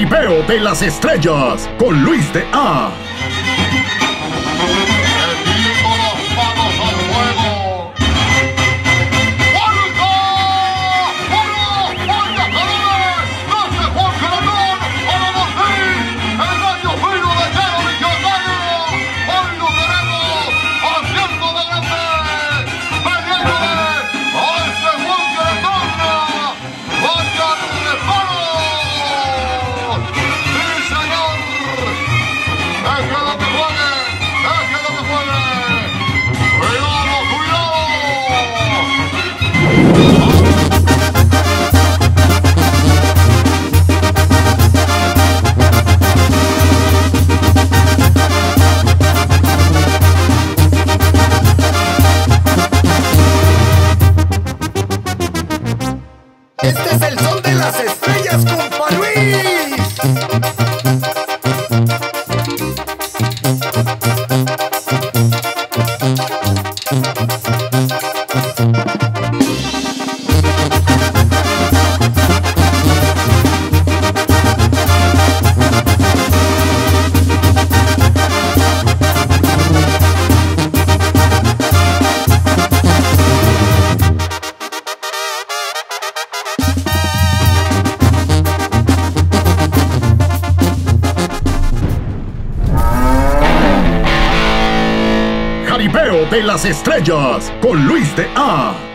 Jaripeo de las Estrellas con Luis de A. es el son de las estrellas, compa Luis. Jaripeo de las Estrellas con Luis de A.